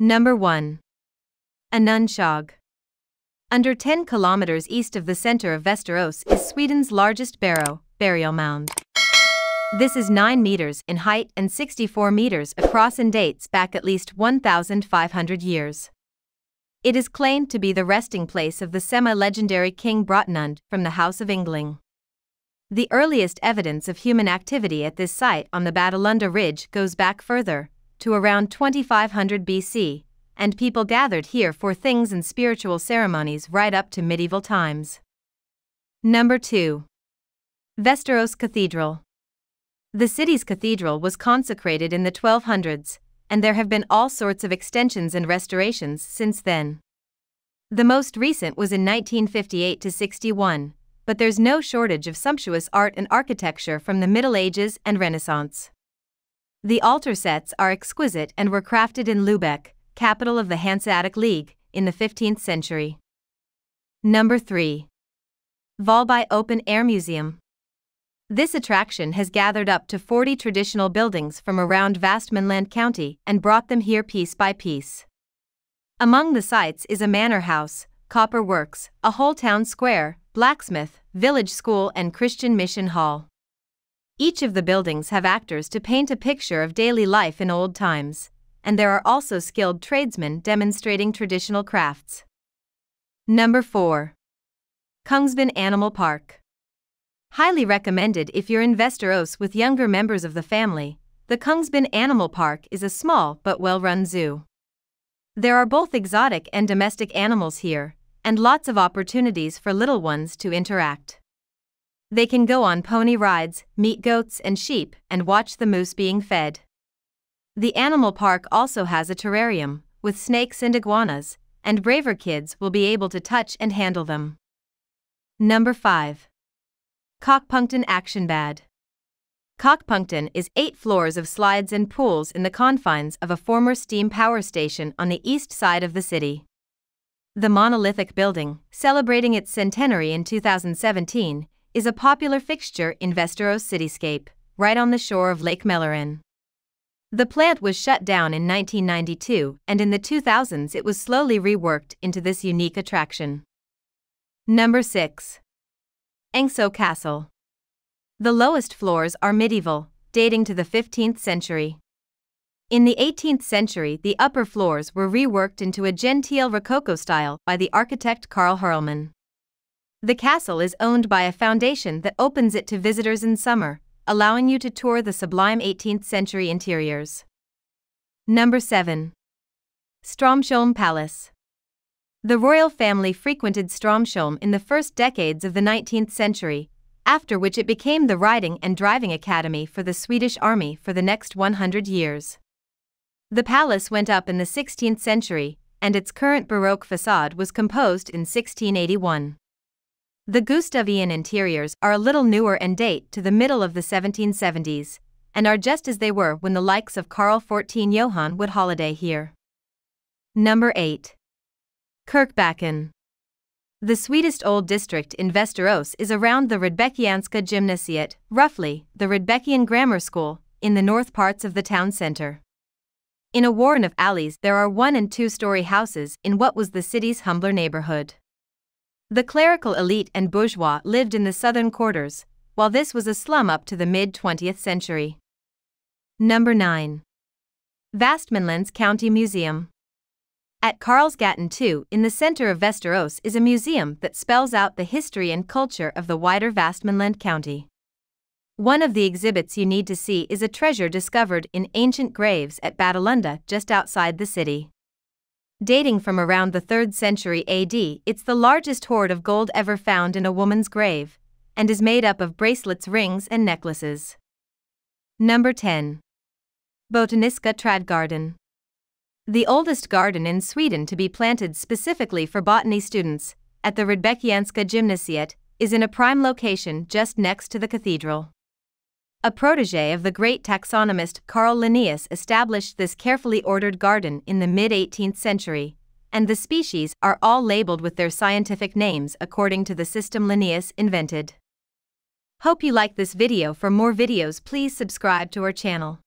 Number 1. Anundshög. Under 10 kilometers east of the center of Västerås is Sweden's largest barrow, burial mound. This is 9 meters in height and 64 meters across and dates back at least 1,500 years. It is claimed to be the resting place of the semi-legendary King Bröt-Anund from the House of Yngling. The earliest evidence of human activity at this site on the Badelunda Ridge goes back further, to around 2500 BC, and people gathered here for things and spiritual ceremonies right up to medieval times. Number 2. Västerås Cathedral. The city's cathedral was consecrated in the 1200s, and there have been all sorts of extensions and restorations since then. The most recent was in 1958 to 61, but there's no shortage of sumptuous art and architecture from the Middle Ages and Renaissance. The altar sets are exquisite and were crafted in Lübeck, capital of the Hanseatic League, in the 15th century. Number 3. Vallby Open Air Museum. This attraction has gathered up to 40 traditional buildings from around Västmanland County and brought them here piece by piece. Among the sites is a manor house, copper works, a whole town square, blacksmith, village school, and Christian mission hall. Each of the buildings have actors to paint a picture of daily life in old times, and there are also skilled tradesmen demonstrating traditional crafts. Number 4. Kungsbyn Animal Park. Highly recommended if you're in Västerås with younger members of the family, the Kungsbyn Animal Park is a small but well run zoo. There are both exotic and domestic animals here, and lots of opportunities for little ones to interact. They can go on pony rides, meet goats and sheep, and watch the moose being fed. The animal park also has a terrarium, with snakes and iguanas, and braver kids will be able to touch and handle them. Number 5. Kokpunkten Action Bad. Kokpunkten is eight floors of slides and pools in the confines of a former steam power station on the east side of the city. The monolithic building, celebrating its centenary in 2017, is a popular fixture in Västerås cityscape, right on the shore of Lake Mälaren. The plant was shut down in 1992, and in the 2000s it was slowly reworked into this unique attraction. Number 6. Ängsö Castle. The lowest floors are medieval, dating to the 15th century. In the 18th century, the upper floors were reworked into a genteel Rococo style by the architect Carl Hårleman. The castle is owned by a foundation that opens it to visitors in summer, allowing you to tour the sublime 18th century interiors. Number 7. Strömsholm Palace. The royal family frequented Strömsholm in the first decades of the 19th century, after which it became the riding and driving academy for the Swedish army for the next 100 years. The palace went up in the 16th century, and its current Baroque facade was composed in 1681. The Gustavian interiors are a little newer and date to the middle of the 1770s, and are just as they were when the likes of Karl XIV Johan would holiday here. Number 8. Kyrkbacken. The sweetest old district in Västerås is around the Rudbeckianska Gymnasiet, roughly, the Rudbeckian Grammar School, in the north parts of the town center. In a warren of alleys, there are one and two story houses in what was the city's humbler neighborhood. The clerical elite and bourgeois lived in the southern quarters, while this was a slum up to the mid 20th century. Number 9. Västmanlands County Museum. At Karlsgatan 2, in the center of Västerås, is a museum that spells out the history and culture of the wider Västmanland County. One of the exhibits you need to see is a treasure discovered in ancient graves at Badelunda, just outside the city. Dating from around the 3rd century AD, it's the largest hoard of gold ever found in a woman's grave, and is made up of bracelets, rings, and necklaces. Number 10. Botaniska Trädgården. The oldest garden in Sweden to be planted specifically for botany students, at the Rudbeckianska Gymnasiet, is in a prime location just next to the cathedral. A protege of the great taxonomist Carl Linnaeus established this carefully ordered garden in the mid 18th century, and the species are all labeled with their scientific names according to the system Linnaeus invented. Hope you like this video. For more videos, please subscribe to our channel.